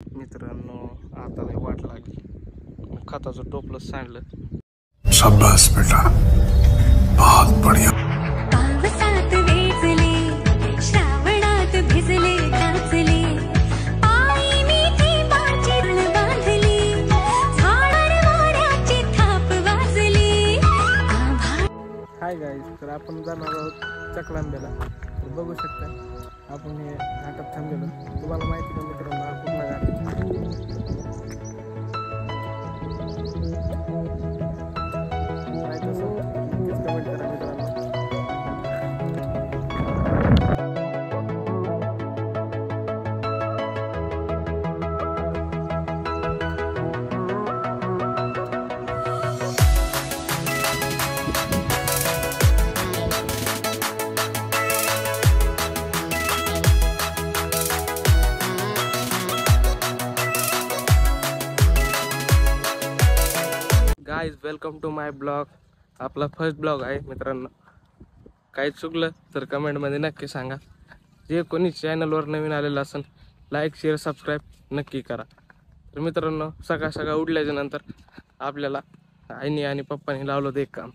मित्रांनो आता लय वाट लागली. खताचं टोपलं सांडलं. शाबाश बेटा. बहुत बढ़िया. पावसात वेचले श्रावणात भिजले नाचले पायी थेंबाची रुळ बांधली झाडावर मोऱ्याची थाप वाजली. आभाळ हाय गाईज तर आपण जाणार आहोत चकलांब्याला. तर बघू शकता आपण हे नाटक थांबलेलो. तुम्हाला माहिती का मित्रांनो हा वेलकम टू माय ब्लॉग आपला फर्स्ट ब्लॉग आहे मित्रांनो. काही चुकलं तर कमेंटमध्ये नक्की सांगा. जे कोणी चॅनलवर नवीन आलेलं असेल लाईक शेअर सबस्क्राईब नक्की करा. तर मित्रांनो सकाळ सकाळ उठल्याच्या नंतर आपल्याला आईने आणि पप्पाने लावलं होतं एक काम.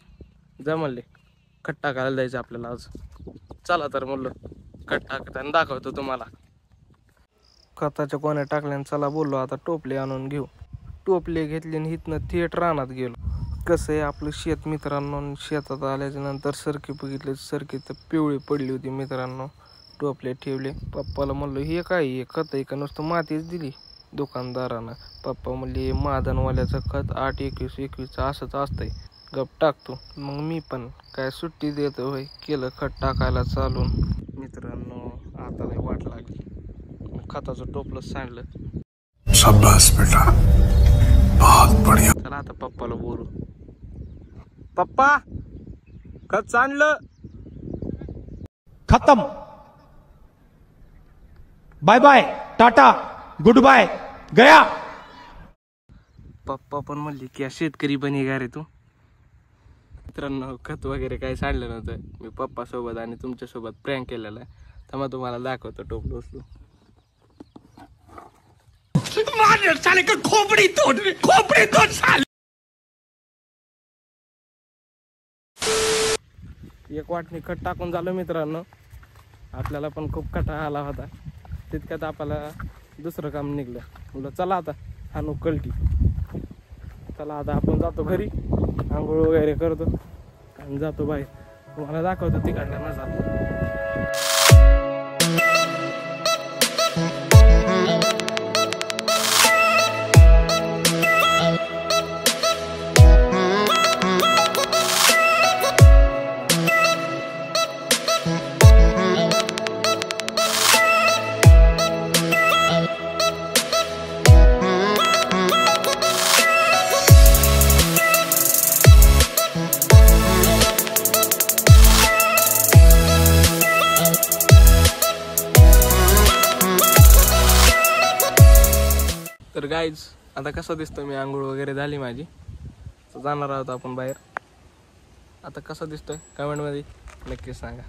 जमले खट्टा घालायला जायचं आपल्याला आज. चला तर म्हणलं खट टाकताना दाखवतो तुम्हाला. खताच्या कोण्या टाकल्याने चला बोललो आता टोपले आणून घेऊ. टोपले घेतले आणि इथनं थेट रानात गेलो. कसं आहे आपलं शेत मित्रांनो शेतात आल्याच्यानंतर सरकी बघितले सरकी तर पिवळी पडली होती मित्रांनो. टोपले ठेवले. पप्पाला म्हणलं हे काय हे खत आहे का? नुसतं मातीच दिली दुकानदारानं. पप्पा म्हणले हे मादनवाल्याचं खत आठ एकवीस एकवीसचं असंच असतंय. गप टाकतो मग मी पण काय सुट्टी देतो होय केलं खत टाकायला चालून. मित्रांनो आता लय वाट लागली. खताचं टोपलं सांडलं. बेटा. बहुत बढ़िया. चला आता पप्पाला बोलू. पप्पा खत सांडलं खत्म. बाय बाय टाटा गुड बाय गया. पप्पा पण म्हणली की शेतकरी बनेगा रे तू? मित्रांनो खत वगैरे काही सांडलं नव्हतं. मी पप्पा सोबत आणि तुमच्यासोबत प्रँक केलेला आहे. तर मग तुम्हाला दाखवतो टोपलं उचलू एक वाटणी खत टाकून झालो मित्रांनो. आपल्याला पण खूप कटा आला होता. तितक्यात आपल्याला दुसरं काम निघलं. म्हणलं चला आता आणू कलटी. चला आता आपण जातो घरी. आंघोळ वगैरे करतो. आणि जातो बाहेर. तुम्हाला दाखवतो तिकडल्या नजारा तर गाईज आता कसं दिसतो मी आंघोळ वगैरे झाली माझी. तर जाणार आहोत आपण बाहेर. आता कसं दिसतोय? कमेंटमध्ये नक्कीच सांगा.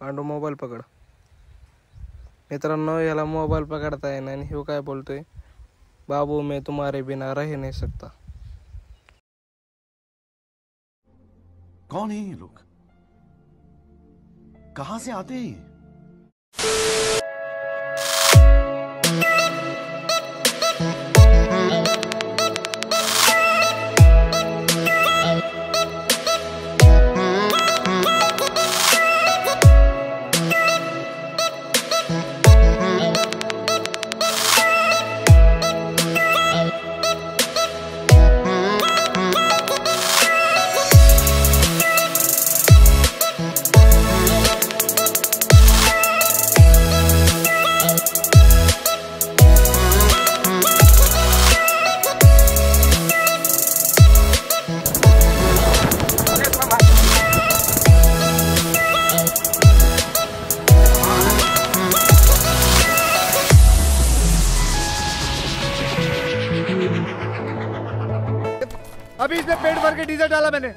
पांडू मोबाइल पकड. मित्रांनो, याला मोबाईल पकडता है आणि हूँ काय बोलतोय? बाबू, मैं तुम्हारे बिना रह नहीं सकता. कौन है ये लोग? कहाँ से आते हैं अभी इसमें पेट भर के डीजल डाला मैंने।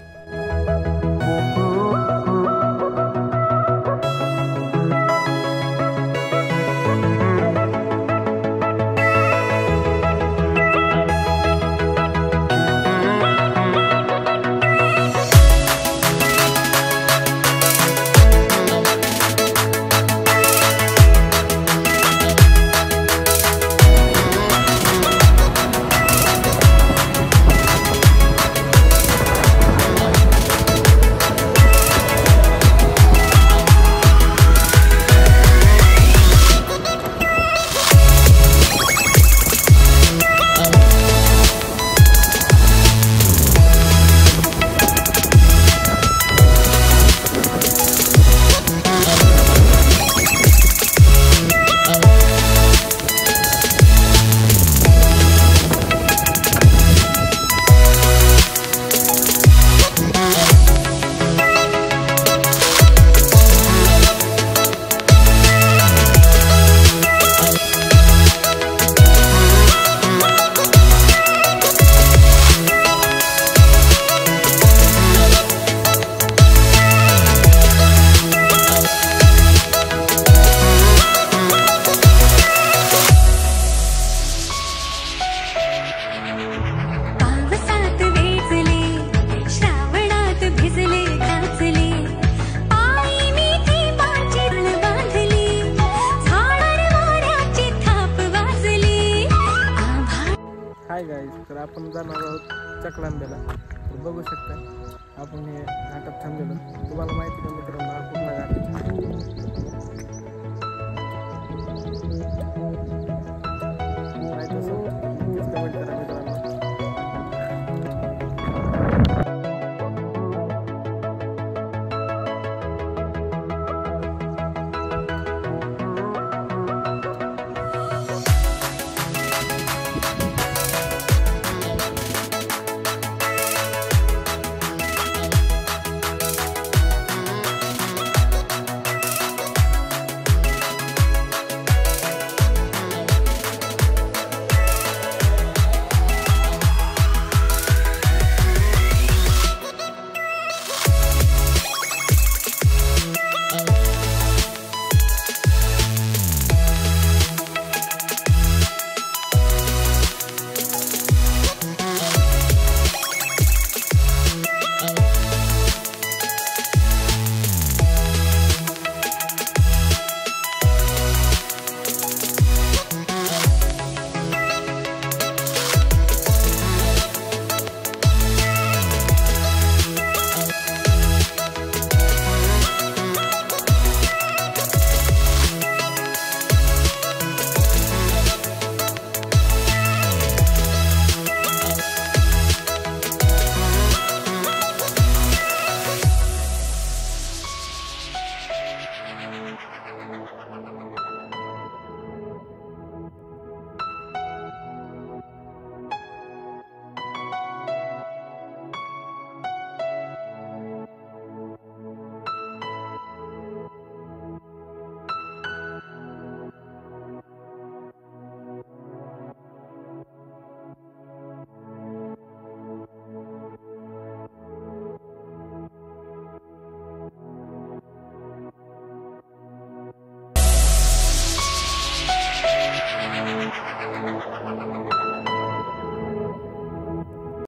हाय गाईज तर आपण जाणार आहोत चकलांब्याला तर बघू शकता आपण हे घाटात थांबलेलो. तुम्हाला माहिती का मित्रांनो?